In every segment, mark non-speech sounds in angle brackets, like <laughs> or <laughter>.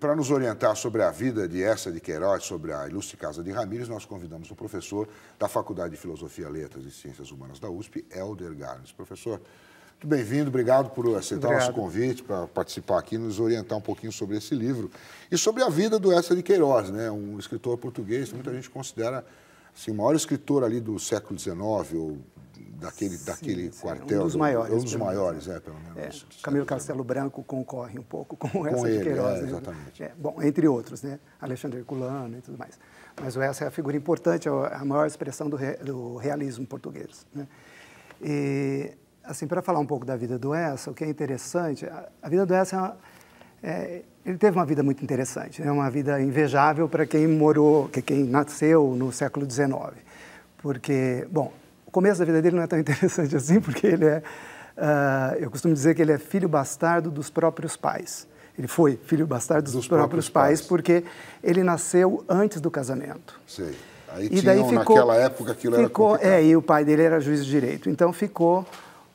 Para nos orientar sobre a vida de Essa de Queiroz, sobre a ilustre Casa de Ramírez, nós convidamos o professor da Faculdade de Filosofia, Letras e Ciências Humanas da USP, Helder Garnes. Professor, muito bem-vindo, obrigado por aceitar o nosso convite para participar aqui, nos orientar um pouquinho sobre esse livro e sobre a vida do Essa de Queiroz, né? um escritor português que muita gente considera assim, o maior escritor ali do século XIX, ou daquele, sim, daquele sim, quartel. Um dos maiores. Um dos maiores, é, pelo menos. É, Camilo Castelo Branco concorre um pouco com, com essa ele, de Queiroz. É, né? exatamente. É, bom, entre outros, né? Alexandre Herculano e tudo mais. Mas o essa é a figura importante, é a maior expressão do, re, do realismo português. Né? E, assim, para falar um pouco da vida do Essa, o que é interessante, a, a vida do Essa é, uma, é, ele teve uma vida muito interessante, né? uma vida invejável para quem morou, que quem nasceu no século XIX, porque, bom, o começo da vida dele não é tão <laughs> interessante assim, porque ele é, uh, eu costumo dizer que ele é filho bastardo dos próprios pais. Ele foi filho bastardo dos, dos próprios, próprios pais, pais, porque ele nasceu antes do casamento. Sei. Aí e daí ficou, naquela época aquilo ficou, era complicado. É, e o pai dele era juiz de direito. Então ficou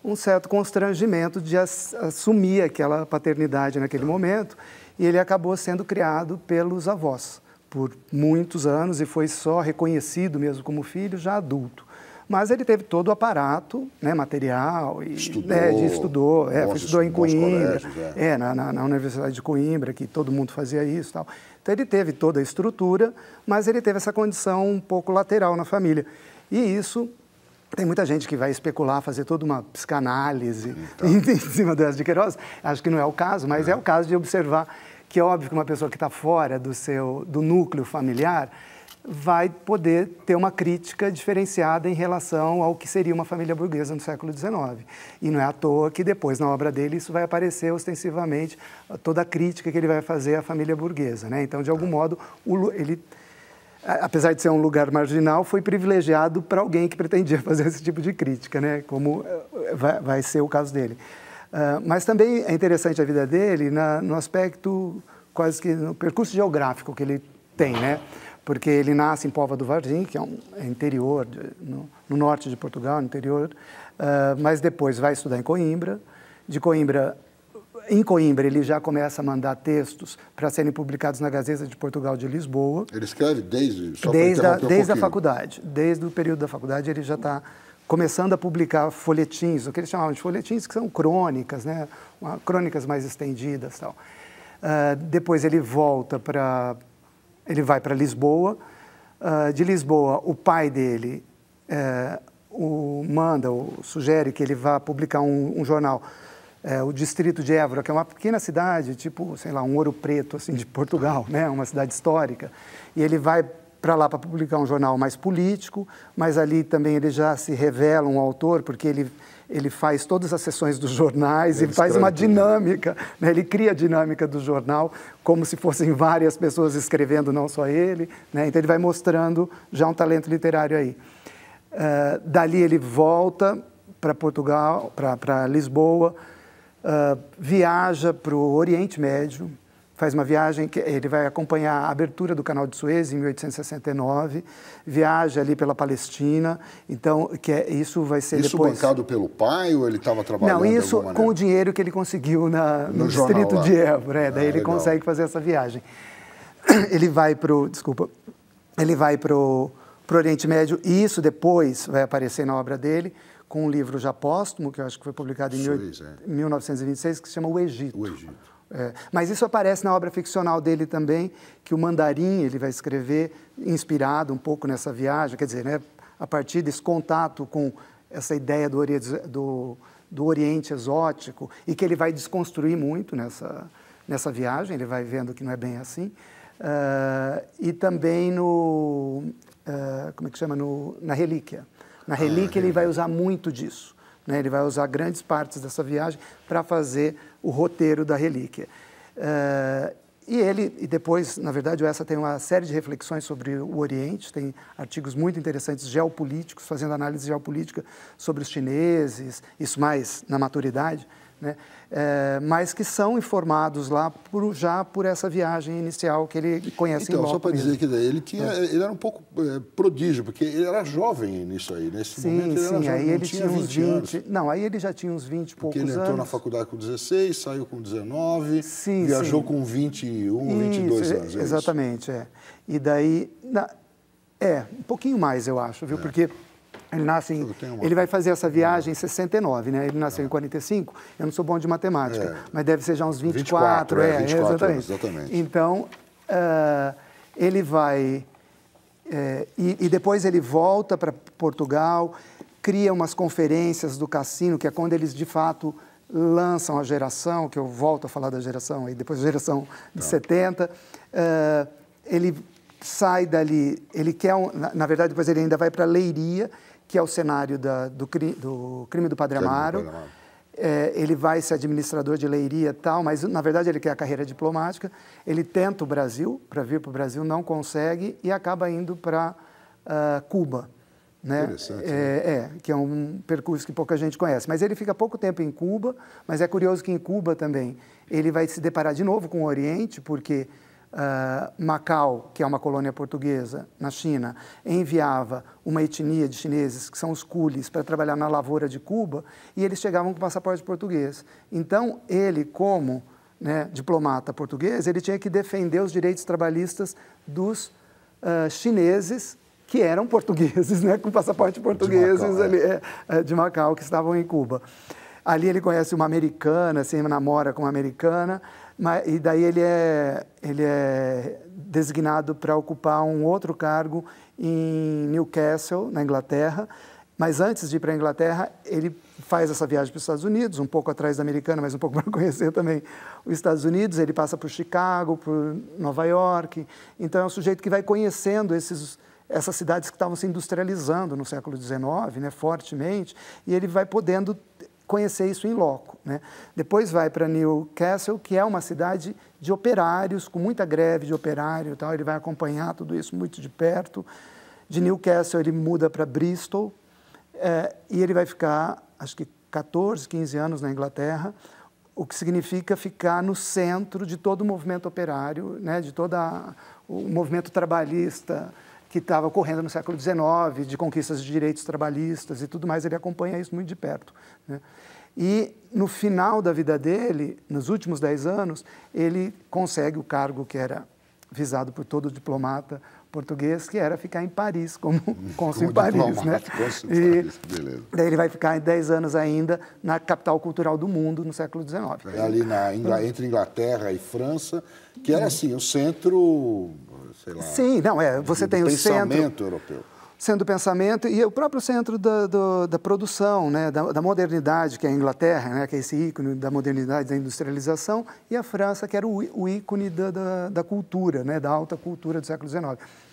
um certo constrangimento de assumir aquela paternidade naquele momento e ele acabou sendo criado pelos avós por muitos anos e foi só reconhecido mesmo como filho já adulto. Mas ele teve todo o aparato né, material e estudou, né, de, estudou, é, bons, estudou em Coimbra, é. é na, na, na, Universidade de Coimbra, que todo mundo fazia isso tal. Então ele teve toda a estrutura, mas ele teve essa condição um pouco lateral na família. E isso tem muita gente que vai especular, fazer toda uma psicanálise então. <laughs> em cima das de Queiroz. Acho que não é o caso, mas é, é o caso de observar que é óbvio que uma pessoa que está fora do seu do núcleo familiar vai poder ter uma crítica diferenciada em relação ao que seria uma família burguesa no século XIX. E não é à toa que depois, na obra dele, isso vai aparecer ostensivamente, toda a crítica que ele vai fazer à família burguesa. Né? Então, de algum modo, ele, apesar de ser um lugar marginal, foi privilegiado para alguém que pretendia <laughs> fazer esse tipo de crítica, né? como eh, vai, vai ser o caso dele. Uh, mas também é interessante a vida dele na, no aspecto quase que no percurso geográfico que ele tem, né? porque ele nasce em Pova do Varzim, que é um é interior, de, no, no, norte de Portugal, interior, uh, mas depois vai estudar em Coimbra. De Coimbra, em Coimbra, ele já começa a mandar textos para serem publicados na Gazeta de Portugal de Lisboa. Ele escreve desde só desde a, desde um a faculdade, desde o período da faculdade, ele já está começando a publicar folhetins, o que eles chamavam de folhetins, que são crônicas, né? crônicas mais estendidas, tal. Uh, depois ele volta para ele vai para Lisboa. Uh, de Lisboa, o pai dele uh, o manda, o sugere que ele vá publicar um, um jornal, uh, o Distrito de Évora, que é uma pequena cidade, tipo, sei lá, um Ouro Preto, assim, de Portugal, <laughs> né? uma cidade histórica. E ele vai para lá para publicar um jornal mais político, mas ali também ele já se revela um autor, porque ele ele faz todas as sessões dos jornais ele e faz uma dinâmica, né? ele cria a dinâmica do jornal como se fossem várias pessoas escrevendo, não só ele. Né? Então ele vai mostrando já um talento literário aí. Uh, dali ele volta para Portugal, para Lisboa, uh, viaja para o Oriente Médio, faz uma viagem que ele vai acompanhar a abertura do Canal de Suez em 1869, viaja ali pela Palestina, então que é, isso vai ser isso depois... Bancado pelo pai ou ele estava trabalhando Não, isso com o dinheiro que ele conseguiu na, no, no distrito de Évora, é, daí ah, ele legal. consegue fazer essa viagem. <clears throat> Ele vai para o, desculpa, ele vai para o Oriente Médio e isso depois vai aparecer na obra dele, com um livro já póstumo, que eu acho que foi publicado em mil, é. 1926, que se chama O Egito. O Egito. É, mas isso aparece na obra ficcional dele também, que o Mandarim ele vai escrever inspirado um pouco nessa viagem, quer dizer, né, a partir desse contato com essa ideia do, do, do Oriente exótico e que ele vai desconstruir muito nessa, nessa viagem, ele vai vendo que não é bem assim. Uh, e também no, uh, como é que chama, no, na Relíquia. Na Relíquia ele vai usar muito disso. Né? Ele vai usar grandes partes dessa viagem para fazer o roteiro da relíquia. Uh, e ele, e depois, na verdade, o Essa tem uma série de reflexões sobre o Oriente, tem artigos muito interessantes geopolíticos, fazendo análise geopolítica sobre os chineses, isso mais na maturidade, né? É, mas que são informados lá por, já por essa viagem inicial que ele conhece então, em Só para dizer que ele, tinha, é. ele era um pouco é, prodígio, porque ele era jovem nisso aí. Nesse sim, momento ele sim, era jovem, aí ele tinha, 20 uns 20. Anos. Não, aí ele já tinha uns 20 e poucos Porque ele entrou anos. na faculdade com 16, saiu com 19, sim, viajou sim. com 21, Isso, 22 anos. É exatamente, é. E daí. Na, é, um pouquinho mais, eu acho, viu? É. Porque ele nasce em. Ele vai fazer essa viagem em 69, né? Ele nasceu é. em 45. Eu não sou bom de matemática, é. mas deve ser já uns 24. 24 é, 24 exatamente. Anos, exatamente. Então, uh, ele vai. É, e, e, depois ele volta para Portugal, cria umas conferências do cassino, que é quando eles de fato lançam a geração, que eu volto a falar da geração, aí depois a geração de tá. 70. Uh, ele sai dali, ele quer, um, na, na, verdade, depois ele ainda vai para Leiria, que é o cenário da, do, cri, do, crime do Padre Amaro. É, ele vai ser administrador de leiria e tal, mas na verdade ele quer a carreira diplomática. Ele tenta o Brasil, para vir para o Brasil, não consegue e acaba indo para uh, Cuba. Né? Interessante. É, é, que é um percurso que pouca gente conhece. Mas ele fica pouco tempo em Cuba, mas é curioso que em Cuba também ele vai se deparar de novo com o Oriente, porque Uh, Macau, que é uma colônia portuguesa na China, enviava uma etnia de chineses, que são os coolies, para trabalhar na lavoura de Cuba, e eles chegavam com passaporte português. Então, ele, como né, diplomata português, ele tinha que defender os direitos trabalhistas dos uh, chineses que eram portugueses, né, com passaporte português de Macau, ali, é. É, de Macau, que estavam em Cuba. Ali ele conhece uma americana, se namora com uma americana, mas, e daí ele é, ele é designado para ocupar um outro cargo em Newcastle, na Inglaterra. Mas antes de ir para a Inglaterra, ele faz essa viagem para os Estados Unidos, um pouco atrás da americana, mas um pouco <laughs> para conhecer também os Estados Unidos. Ele passa por Chicago, por Nova York. Então é um sujeito que vai conhecendo esses, essas cidades que estavam se industrializando no século XIX, né, fortemente, e ele vai podendo conhecer isso em loco. Né? Depois vai para Newcastle, que é uma cidade de operários, com muita greve de operário, tal. ele vai acompanhar tudo isso muito de perto. De Newcastle ele muda para Bristol é, e ele vai ficar, acho que 14, 15 anos na Inglaterra, o que significa ficar no centro de todo o movimento operário, né, de todo o movimento trabalhista que estava ocorrendo no século XIX, de conquistas de direitos trabalhistas e tudo mais, ele acompanha isso muito de perto. Né? E no final da vida dele, nos últimos dez anos, ele consegue o cargo que era visado por todo diplomata português, que era ficar em Paris, como <laughs> cônsul em Paris. Né? E daí ele vai ficar dez anos ainda na capital cultural do mundo, no século XIX. É ali na, entre Inglaterra e França, que era assim, o centro, sei lá... Sim, não, é, você tem o centro... pensamento europeu centro do pensamento e o próprio centro da, do, da produção, né, da, da, modernidade, que é a Inglaterra, né, que é esse ícone da modernidade, da industrialização, e a França, que era o, o ícone da, da, da, cultura, né, da alta cultura do século XIX.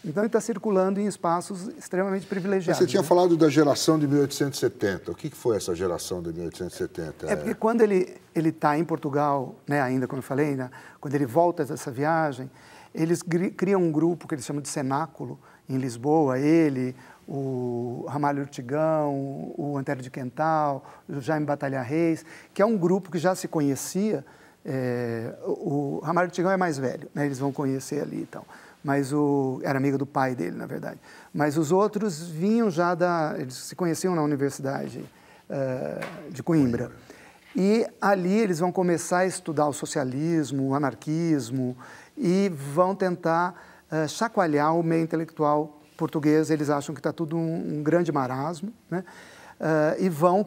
Então, ele está circulando em espaços extremamente privilegiados. Você tinha né? falado da geração de 1870. O que foi essa geração de 1870? É porque quando ele está em Portugal, né, ainda como eu falei, né, quando ele volta dessa viagem, eles criam um grupo que eles chamam de cenáculo, em Lisboa, ele, o Ramalho Urtigão, o Antero de Quental, o Jaime Batalha Reis, que é um grupo que já se conhecia. É, o Ramalho Urtigão é mais velho, né, eles vão conhecer ali e então. tal. Mas o, era amigo do pai dele, na verdade. Mas os outros vinham já da. Eles se conheciam na Universidade uh, de Coimbra. E ali eles vão começar a estudar o socialismo, o anarquismo, e vão tentar uh, chacoalhar o meio intelectual português. Eles acham que está tudo um, um, grande marasmo, né? Uh, e vão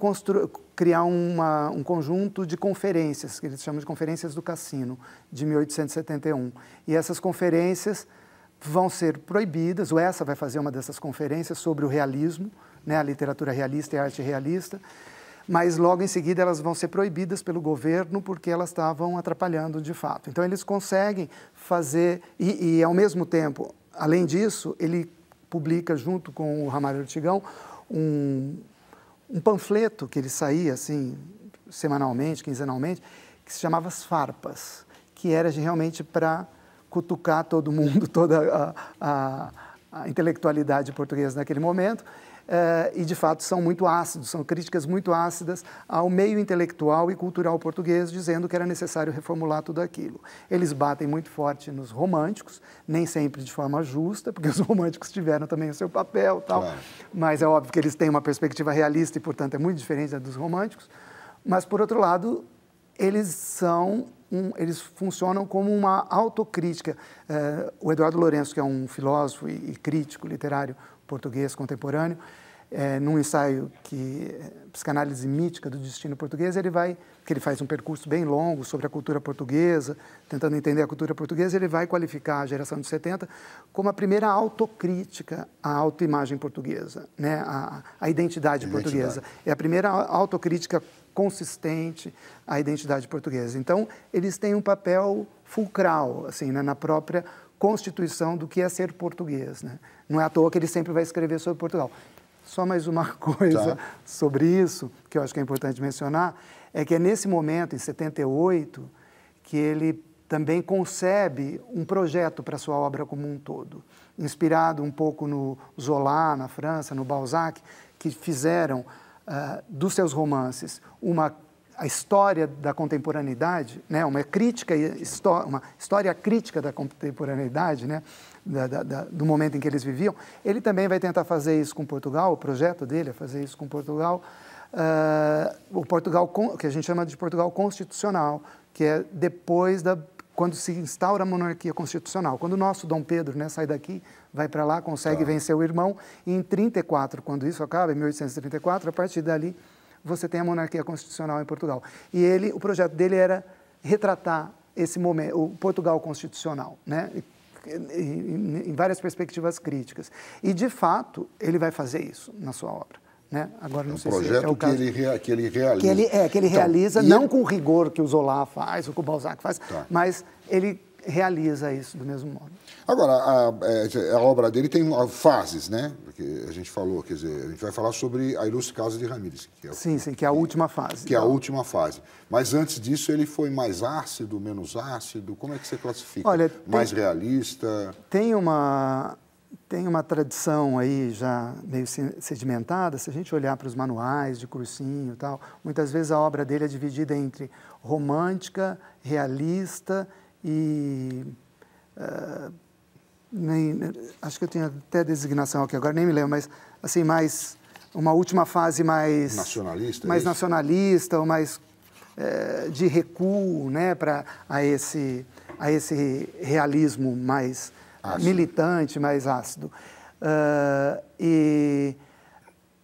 criar uma, um conjunto de conferências, que eles chamam de Conferências do Cassino, de 1871. E essas conferências vão ser proibidas, o essa vai fazer uma dessas conferências sobre o realismo, né, a literatura realista e a arte realista, mas logo em seguida elas vão ser proibidas pelo governo porque elas estavam atrapalhando de fato. Então eles conseguem fazer, e, e ao mesmo tempo, além disso, ele publica junto com o Ramalho Ortigão um, um panfleto que ele saía assim, semanalmente, quinzenalmente, que se chamava As Farpas, que era realmente para cutucar todo mundo, <laughs> toda a, a, a intelectualidade portuguesa naquele momento. Uh, e de fato são muito ácidos, são críticas muito ácidas ao meio intelectual e cultural português, dizendo que era necessário reformular tudo aquilo. Eles batem muito forte nos românticos, nem sempre de forma justa, porque <laughs> os românticos tiveram também o seu papel, tal. Claro. Mas é óbvio que eles têm uma perspectiva realista e, portanto, é muito diferente da dos românticos. Mas por outro lado, eles são um, eles funcionam como uma autocrítica. Uh, o Eduardo Lourenço, que é um filósofo e, e crítico literário português contemporâneo, é, num ensaio que psicanálise mítica do destino português, ele vai, que ele faz um percurso bem longo sobre a cultura portuguesa, tentando entender a cultura portuguesa, ele vai qualificar a geração de 70 como a primeira autocrítica à autoimagem portuguesa, né, a, a identidade, identidade portuguesa. É a primeira autocrítica consistente à identidade portuguesa. Então, eles têm um papel fulcral, assim, né, na própria constituição do que é ser português. Né? Não é à toa que ele sempre vai escrever sobre Portugal. Só mais uma <laughs> coisa tá. sobre isso, que eu acho que é importante mencionar, é que é nesse momento, em 78, que ele também concebe um projeto para sua obra como um todo, inspirado um pouco no Zola, na França, no Balzac, que fizeram uh, dos seus romances uma a história da contemporaneidade, né, uma crítica, uma história crítica da contemporaneidade, né, da, da, do momento em que eles viviam, ele também vai tentar fazer isso com Portugal, o projeto dele é fazer isso com Portugal, uh, o Portugal que a gente chama de Portugal constitucional, que é depois da quando se instaura a monarquia constitucional. Quando o nosso Dom Pedro né, sai daqui, vai para lá, consegue tá. vencer o irmão, e em 34, quando isso acaba, em 1834, a partir dali você tem a monarquia constitucional em Portugal. E ele, o projeto dele era retratar esse momento, o Portugal constitucional, né? Em, várias perspectivas críticas. E, de fato, ele vai fazer isso na sua obra. Né? Agora não é um sei projeto se é o caso. Que, ele, que ele realiza. Que ele, é, que ele então, realiza, não ele... com o rigor que o Zola faz, ou que o Balzac faz, tá. mas ele realiza isso do mesmo modo. Agora, a, é, a, obra dele tem fases, né? Porque a gente falou, quer dizer, a gente vai falar sobre a Ilustre Casa de Ramírez. Que é, sim, sim, que é a última fase. Que é a última fase. Mas antes disso, ele foi mais ácido, menos ácido? Como é que você classifica? Olha, mais tem, realista? Tem uma, tem uma tradição aí já meio sedimentada, se a gente olhar para os manuais de cursinho e tal, muitas vezes a obra dele é dividida entre romântica, realista e uh, nem, acho que eu tinha até designação aqui agora nem me lembro, mas assim mais uma última fase mais nacionalista, mais é nacionalista ou mais é, de recuo, né, para a esse a esse realismo mais ácido. militante, mais ácido. Uh, e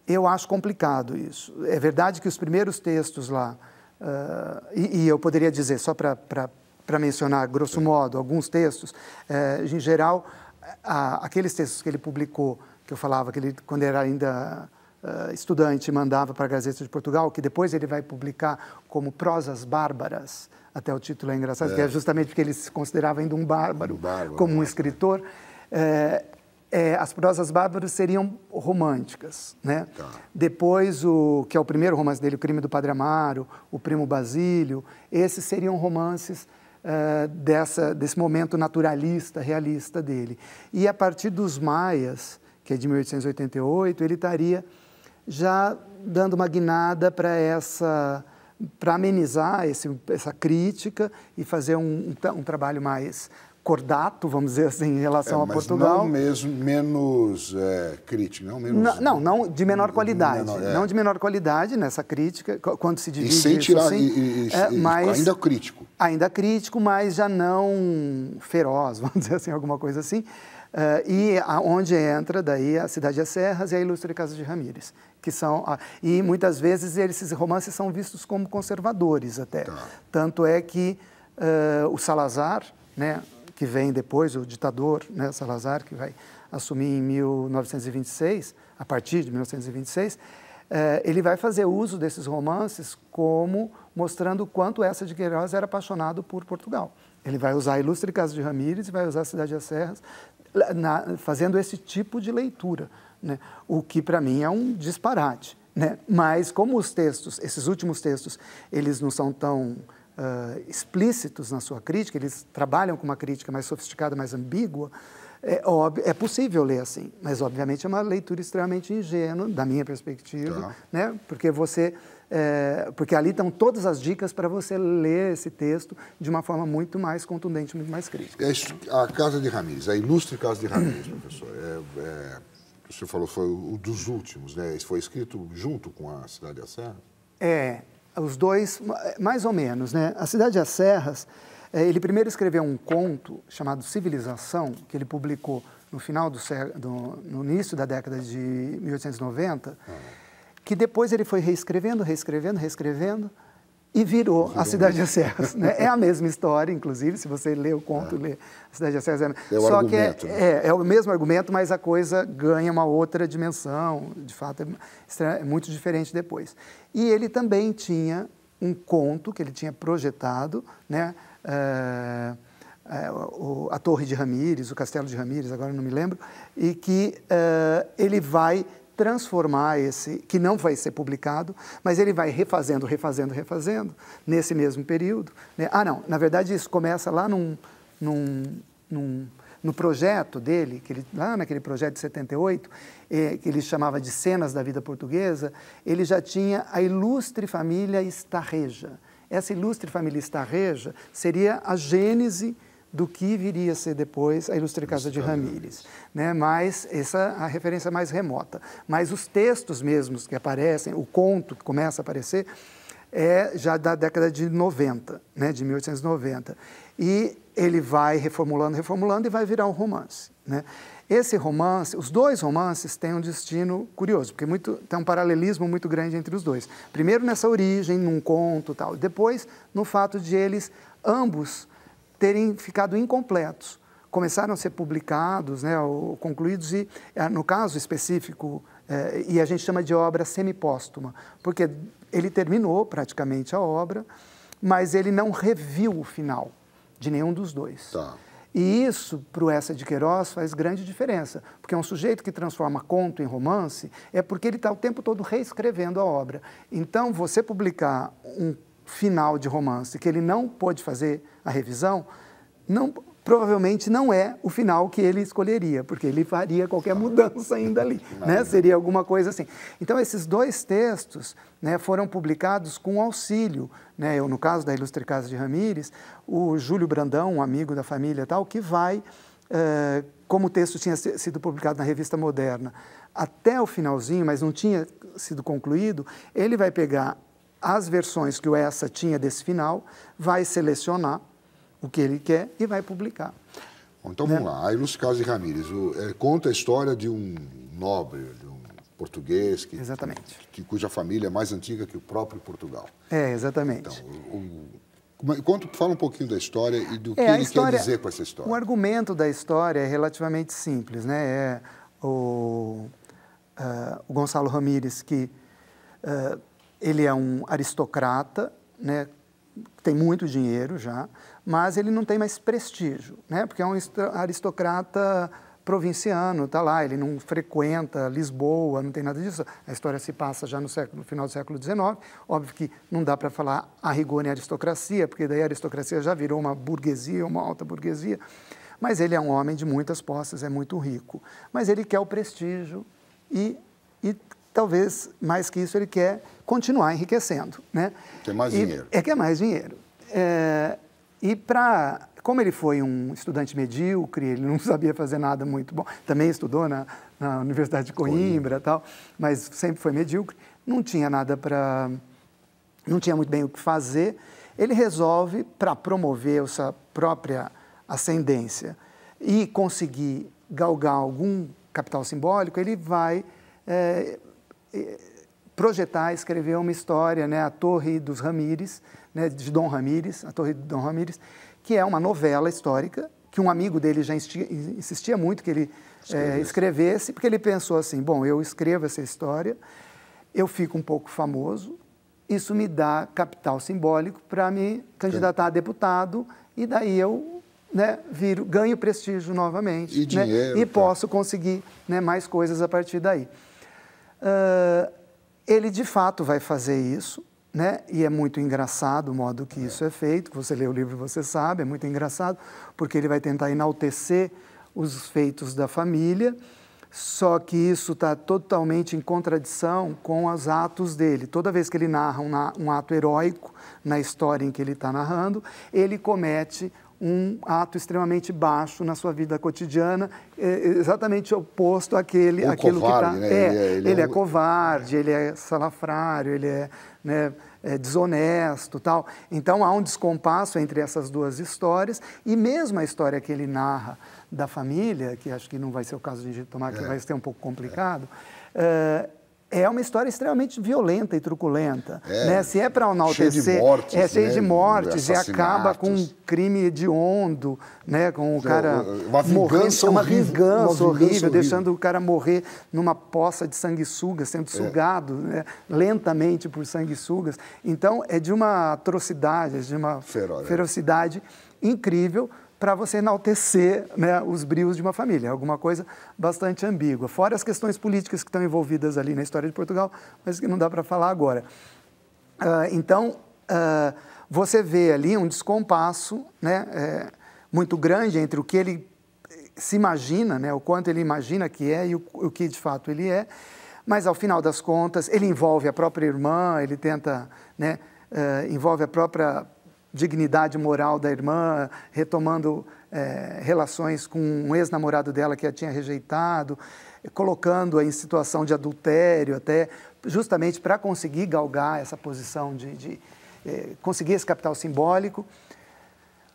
eu acho complicado isso. É verdade que os primeiros textos lá, uh, e, e, eu poderia dizer, só para para mencionar, grosso modo, alguns textos. É, em geral, a, aqueles textos que ele publicou, que eu falava que ele, quando era ainda uh, estudante, mandava para a Gazeta de Portugal, que depois ele vai publicar como Prosas Bárbaras, até o título é engraçado, é. que é justamente porque ele se considerava ainda um bárbaro, um bárbaro como um escritor. É, é, as prosas bárbaras seriam românticas, né? Tá. Depois, o que é o primeiro romance dele, O Crime do Padre Amaro, O Primo Basílio, esses seriam romances uh, dessa, desse momento naturalista, realista dele. E a partir dos Maias, que é de 1888, ele estaria já dando uma guinada para essa para amenizar esse, essa crítica e fazer um, um, um trabalho mais cordato, vamos dizer assim, em relação é, a Portugal. Não mesmo, menos é, crítico, não menos. Não, não, não de menor qualidade. Menor, é. Não de menor qualidade nessa crítica, quando se divide. E sem tirar. Assim, e, e, é, mas, ainda crítico. Ainda crítico, mas já não feroz, <laughs> vamos dizer assim, alguma coisa assim. Uh, e a, onde entra daí a Cidade das Serras e a Ilustre Casa de Ramírez, que são uh, e muitas vezes esses romances são vistos como conservadores até. Tá. Tanto é que uh, o Salazar, né, que vem depois, o ditador né, Salazar, que vai assumir em 1926, a partir de 1926, eh, ele vai fazer uso desses romances como mostrando o quanto essa de Queiroz era apaixonado por Portugal. Ele vai usar a Ilustre Casa de Ramírez e vai usar a Cidade das Serras, na, fazendo esse tipo de leitura, né? o que para mim é um disparate. Né? Mas como os textos, esses últimos textos, eles não são tão uh, explícitos na sua crítica, eles trabalham com uma crítica mais sofisticada, mais ambígua, É, óbvio, é possível ler assim, mas obviamente é uma leitura extremamente ingênua, da minha perspectiva, tá. né? porque você é, porque ali estão todas as dicas para você ler esse texto de uma forma muito mais contundente, muito mais crítica. É a Casa de Ramírez, a ilustre Casa de Ramírez, <clears throat> professor, é, é, o senhor falou foi o dos últimos, né? Isso foi escrito junto com a Cidade das Serras? É, os dois, mais ou menos, né? A Cidade das Serras, é, ele primeiro escreveu um conto chamado Civilização, que ele publicou no final do, do no início da década de 1890. Ah que depois ele foi reescrevendo, reescrevendo, reescrevendo e virou, virou a Cidade das Serras. Né? É a <laughs> mesma história, inclusive, se você lê o conto, é. lê a Cidade das Serras. É, é o Só argumento, que é, né? é, é, o mesmo argumento, mas a coisa ganha uma outra dimensão, de fato é, é muito diferente depois. E ele também tinha um conto que ele tinha projetado, né? É, o, a Torre de Ramires, o Castelo de Ramires, agora não me lembro, e que uh, ele vai transformar esse, que não vai ser publicado, mas ele vai refazendo, refazendo, refazendo, nesse mesmo período. Né? Ah, não, na verdade isso começa lá num, num, num, no projeto dele, que ele, lá naquele projeto de 78, eh, que ele chamava de Cenas da Vida Portuguesa, ele já tinha a ilustre família Estarreja. Essa ilustre família Estarreja seria a gênese do que viria a ser depois a Ilustre Casa de Ramírez. Né? Mas essa é a referência mais remota. Mas os textos mesmos que aparecem, o conto que começa a aparecer, é já da década de 90, né? de 1890. E ele vai reformulando, reformulando e vai virar um romance. Né? Esse romance, os dois romances têm um destino curioso, porque muito, tem um paralelismo muito grande entre os dois. Primeiro nessa origem, num conto tal, depois no fato de eles ambos terem ficado incompletos. Começaram a ser publicados, né, ou concluídos, e eh, no caso específico, é, e a gente chama de obra semipóstuma, porque ele terminou praticamente a obra, mas ele não reviu o final de nenhum dos dois. Tá. E isso, para o Essa de Queiroz, faz grande diferença, porque um sujeito que transforma conto em romance é porque ele está o tempo todo reescrevendo a obra. Então, você publicar um final de romance que ele não pôde fazer a revisão, não, provavelmente não é o final que ele escolheria, porque ele faria qualquer mudança ainda ali, né? seria alguma coisa assim. Então, esses dois textos né, foram publicados com auxílio, né, eu, no caso da Ilustre Casa de Ramírez, o Júlio Brandão, um amigo da família tal, que vai, eh, como o texto tinha sido publicado na Revista Moderna, até o finalzinho, mas não tinha sido concluído, ele vai pegar as versões que o ESSA tinha desse final, vai selecionar o que ele quer e vai publicar. Bom, então né? vamos lá. A Ilustre Casa de Ramírez o, é, conta a história de um nobre, de um português que, exatamente. Que, cuja família é mais antiga que o próprio Portugal. É, exatamente. Então, o, o, conta, fala um pouquinho da história e do é, que ele história, quer dizer com essa história. O argumento da história é relativamente simples, né? É o, uh, o Gonçalo Ramírez que uh, ele é um aristocrata, né, tem muito dinheiro já, mas ele não tem mais prestígio, né, porque é um aristocrata provinciano, está lá, ele não frequenta Lisboa, não tem nada disso. A história se passa já no, século, no final do século XIX. Óbvio que não dá para falar a rigor em aristocracia, porque daí a aristocracia já virou uma burguesia, uma alta burguesia. Mas ele é um homem de muitas posses, é muito rico. Mas ele quer o prestígio e, e talvez mais que isso ele quer continuar enriquecendo. Né? Quer mais e, dinheiro. É, quer mais dinheiro. É, e para. Como ele foi um estudante medíocre, ele não <laughs> sabia fazer nada muito bom, também estudou na, na Universidade de Coimbra, tal, mas sempre foi medíocre, não tinha nada para. não tinha muito bem o que fazer. Ele resolve, para promover essa própria ascendência e conseguir galgar algum capital simbólico, ele vai é, projetar, escrever uma história, né, a Torre dos Ramires, né, de Dom Ramires, a Torre de Dom Ramires, que é uma novela histórica que um amigo dele já insistia muito que ele é, escrevesse, porque ele pensou assim, bom, eu escrevo essa história, eu fico um pouco famoso, isso me dá capital simbólico para me candidatar a deputado e daí eu né, viro, ganho prestígio novamente e, né, dinheiro, e posso conseguir né, mais coisas a partir daí. Uh, ele de fato vai fazer isso, né? E é muito engraçado o modo que isso é feito. Você lê o livro, você sabe, é muito engraçado, porque ele vai tentar enaltecer os feitos da família, só que isso está totalmente em contradição com os atos dele. Toda vez que ele narra um, um ato heróico na história em que ele está narrando, ele comete um ato extremamente baixo na sua vida cotidiana, é exatamente oposto àquele, um àquilo covarde, que está. Né? É, ele, é, ele, ele é, um... é, covarde, ele é salafrário, ele é, né, é desonesto, tal. Então há um descompasso entre essas duas histórias e mesmo a história que ele narra da família, que acho que não vai ser o caso de tomar, que é. vai ser um pouco complicado. É é uma história extremamente violenta e truculenta. É, né? Se é para enaltecer, cheio de mortes, é cheio né? de mortes e acaba com um crime hediondo, né? com o cara uma vingança morrer, uma horrível, vingança uma horrível, horrível, deixando o cara morrer numa poça de sanguessugas, sendo é. sugado né? lentamente por sanguessugas. Então, é de uma atrocidade, de uma Feroz, ferocidade incrível, para você enaltecer né, os brios de uma família. É alguma coisa bastante ambígua. Fora as questões políticas que estão envolvidas ali na história de Portugal, mas que não dá para falar agora. Uh, então, uh, você vê ali um descompasso né, é, muito grande entre o que ele se imagina, né, o quanto ele imagina que é e o, o que de fato ele é, mas ao final das contas ele envolve a própria irmã, ele tenta, né, uh, envolve a própria dignidade moral da irmã, retomando é, relações com um ex-namorado dela que a tinha rejeitado, colocando-a em situação de adultério, até justamente para conseguir galgar essa posição de, de é, conseguir esse capital simbólico.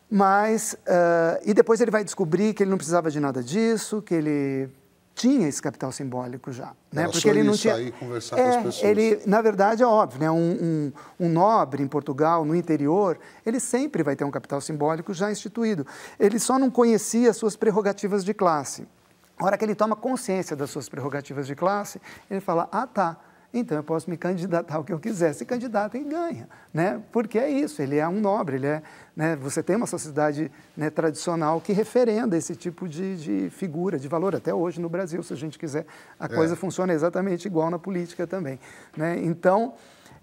Mas, uh, e depois ele vai descobrir que ele não precisava de nada disso, que ele tinha esse capital simbólico já, né? Era Porque ele não tinha. Sair, conversar é, com as pessoas. ele, na verdade, é óbvio, né? Um, um, um, nobre em Portugal, no interior, ele sempre vai ter um capital simbólico já instituído. Ele só não conhecia as suas prerrogativas de classe. A hora que ele toma consciência das suas prerrogativas de classe, ele fala: ah, tá então eu posso me candidatar ao que eu quiser. Se candidata e ganha, né? Porque é isso, ele é um nobre, ele é, né? você tem uma sociedade né, tradicional que referenda esse tipo de, de, figura, de valor, até hoje no Brasil, se a gente quiser, a é. coisa funciona exatamente igual na política também. Né? Então,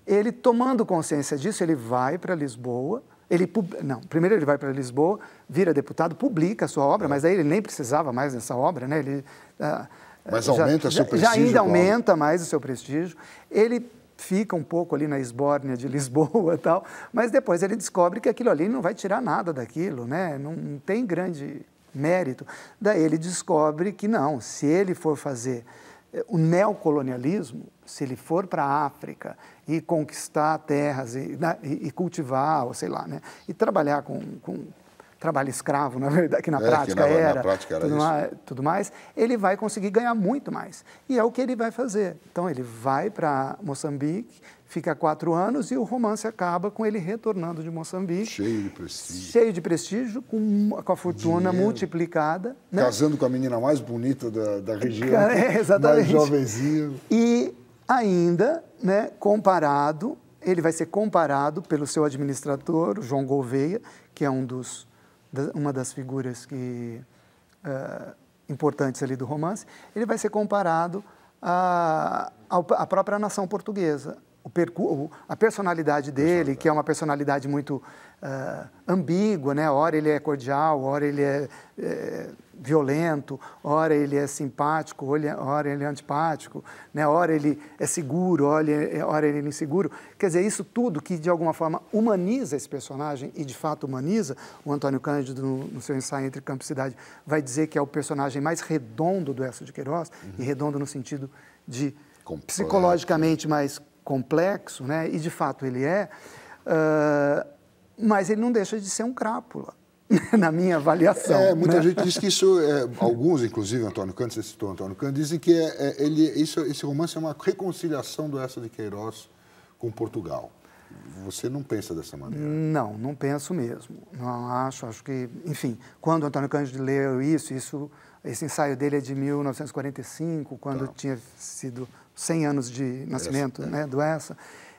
ele tomando consciência disso, ele vai para Lisboa, ele, não, primeiro ele vai para Lisboa, vira deputado, publica a sua obra, é. mas aí ele nem precisava mais dessa obra, né? Ele, ah, mas aumenta já, seu prestígio? Já ainda aumenta mais o seu prestígio. Ele fica um pouco ali na esbórnia de <laughs> Lisboa e tal, mas depois ele descobre que aquilo ali não vai tirar nada daquilo, né? não, não tem grande mérito. Daí ele descobre que não, se ele for fazer eh, o neocolonialismo, se ele for para a África e conquistar terras e, né, e, cultivar, ou sei lá, né, e trabalhar com, com trabalho escravo, <laughs> na verdade, que na, é, prática, que na, era, na prática era, tudo, mais, tudo mais, ele vai conseguir ganhar muito mais. E é o que ele vai fazer. Então, ele vai para Moçambique, fica quatro anos e o romance acaba com ele retornando de Moçambique. Cheio de prestígio. Cheio de prestígio, com, com a fortuna Dinheiro. multiplicada. Né? Casando com a menina mais bonita da, da região. <laughs> É, exatamente. Mais jovenzinha. E ainda, né, comparado, ele vai ser comparado pelo seu administrador, João Gouveia, que é um dos uma das figuras que, uh, importantes ali do romance, ele vai ser comparado à, à própria nação portuguesa. O a personalidade dele, que é uma personalidade muito uh, ambígua, né? Ora ele é cordial, ora ele é, é violento, ora ele é simpático, ora ele é antipático, né? ora ele é seguro, ora ele é inseguro. Quer dizer, isso tudo que de alguma forma humaniza esse personagem, e de fato humaniza, o Antônio Cândido, no, no seu ensaio Entre Campo e Cidade, vai dizer que é o personagem mais redondo do Esso de Queiroz, uhum. e redondo no sentido de Completo. psicologicamente mais complexo, né? e de fato ele é, uh, mas ele não deixa de ser um crápula. <laughs> na minha avaliação. É, muita né? gente diz que isso, é, alguns, inclusive Antônio Cândido, você citou Antônio Cândido, dizem que é, é, ele, isso, esse romance é uma reconciliação do Essa de Queiroz com Portugal. Você não pensa dessa maneira? Não, não penso mesmo. Não acho, acho que, enfim, quando Antônio Cândido leu isso, isso esse ensaio dele é de 1945, quando tá. tinha sido 100 anos de nascimento né, do Essa,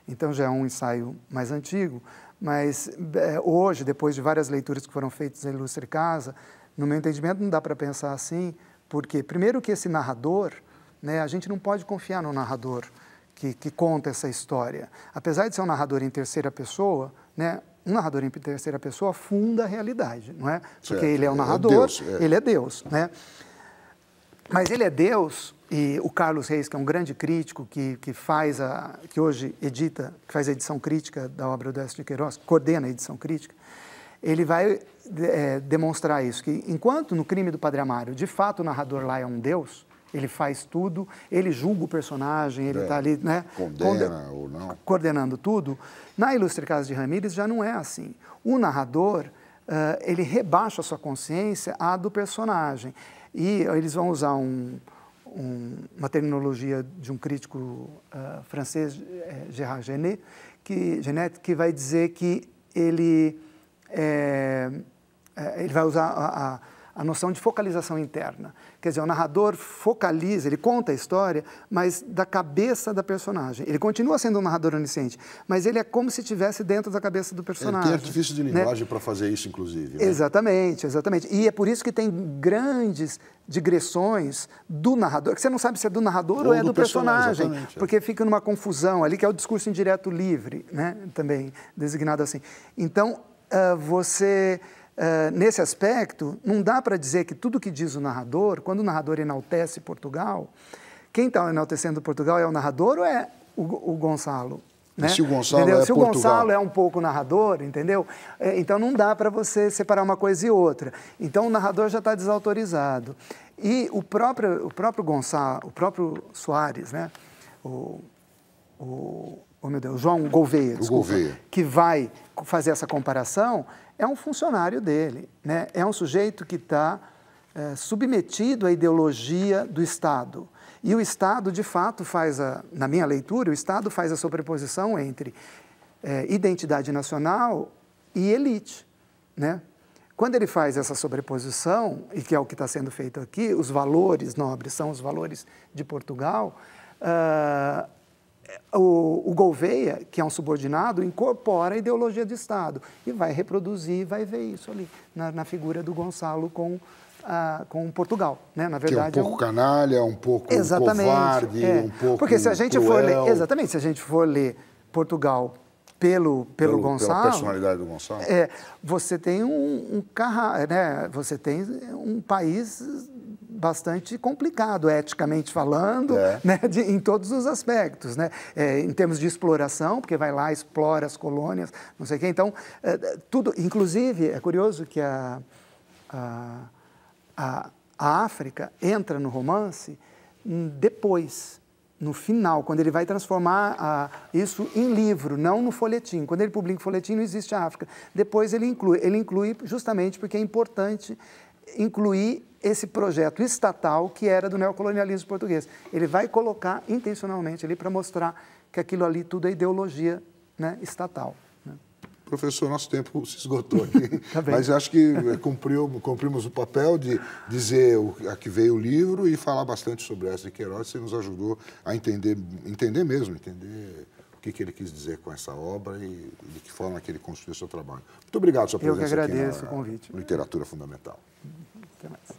então já é um ensaio mais antigo. Mas é, hoje, depois de várias leituras que foram feitas em Ilustre Casa, no meu entendimento não dá para pensar assim, porque primeiro que esse narrador, né, a gente não pode confiar no narrador que, que conta essa história. Apesar de ser um narrador em terceira pessoa, né, um narrador em terceira pessoa funda a realidade, não é? Porque Certo. ele é o É narrador, Deus, é. ele é Deus, né? Mas ele é Deus e o Carlos Reis, que é um grande crítico que, que faz a que hoje edita, que faz a edição crítica da obra do Décio de Queiroz, coordena a edição crítica, ele vai é, demonstrar isso que enquanto no crime do Padre Amaro, de fato o narrador lá é um Deus, ele faz tudo, ele julga o personagem, ele É, está ali, né? condena ou não. coordenando tudo. Na Ilustre Casa de Ramírez já não é assim. O narrador, ah, ele rebaixa a sua consciência à do personagem. E eles vão usar um- um- uma terminologia de um crítico ah, francês, eh, Gérard Genet, que, Genet, que vai dizer que ele, eh, eh, ele vai usar a, a- a noção de focalização interna. Quer dizer, o narrador focaliza, ele conta a história, mas da cabeça da personagem. Ele continua sendo um narrador onisciente, mas ele é como se estivesse dentro da cabeça do Ele personagem. tem artifício de né? linguagem para fazer isso, inclusive. né? Exatamente, exatamente. E é por isso que tem grandes digressões do narrador, que você não sabe se é do narrador ou, Ou é do do, personagem, personagem, porque fica numa confusão ali, que é o discurso indireto livre, né? também designado assim. Então, ah, você, ah, nesse aspecto, não dá para dizer que tudo que diz o narrador, quando o narrador enaltece Portugal, quem está enaltecendo Portugal é o narrador ou é o, o Gonçalo? Né? se o Gonçalo Entendeu? é se o Portugal? Gonçalo é um pouco narrador, entendeu? É, então não dá para você separar uma coisa e outra. Então o narrador já está desautorizado. E o próprio, o próprio Gonçalo, o próprio Soares, né? O, o, oh, meu Deus, João Gouveia, desculpa, Gouveia. que vai fazer essa comparação, é um funcionário dele, né? É um sujeito que está é, submetido à ideologia do Estado. E o Estado, de fato, faz, a, na minha leitura, o Estado faz a sobreposição entre é, identidade nacional e elite. Né? Quando ele faz essa sobreposição, e que é o que está sendo feito aqui, os valores nobres são os valores de Portugal, ah, o, o Gouveia, que é um subordinado, incorpora a ideologia de Estado e vai reproduzir, vai ver isso ali na, na figura do Gonçalo com, ah, com Portugal. Né? Na Que é um verdade, pouco canalha, um pouco Exatamente. covarde, é. um pouco Porque se a gente for cruel, ler, exatamente, se a gente for ler Portugal pelo, pelo, pelo- Gonçalo, Pela personalidade do Gonçalo. é, você tem um, um carra, né? Você tem um país bastante complicado, eticamente falando, É. né? de- em todos os aspectos, né? É, em termos de exploração, porque vai lá, explora as colônias, não sei o quê. Então, é, tudo, inclusive, é curioso que a, a, a, a África entra no romance hum, depois, no final, quando ele vai transformar a- isso em livro, não no folhetim. Quando ele publica o folhetim, não existe a África. Depois ele inclui. Ele inclui justamente porque é importante incluir esse projeto estatal que era do neocolonialismo português. Ele vai colocar intencionalmente ali para mostrar que aquilo ali tudo é ideologia né, estatal. né. Professor, nosso tempo se esgotou aqui, <laughs> Tá mas acho que eh, cumpriu, cumprimos o papel de dizer o, a que veio o livro e falar bastante sobre essa de Queiroz. Você nos ajudou a entender, entender mesmo, entender o que, que ele quis dizer com essa obra e de que forma que ele construiu seu trabalho. Muito obrigado pela sua Eu que presença aqui agradeço na o convite. Literatura Fundamental. ってます。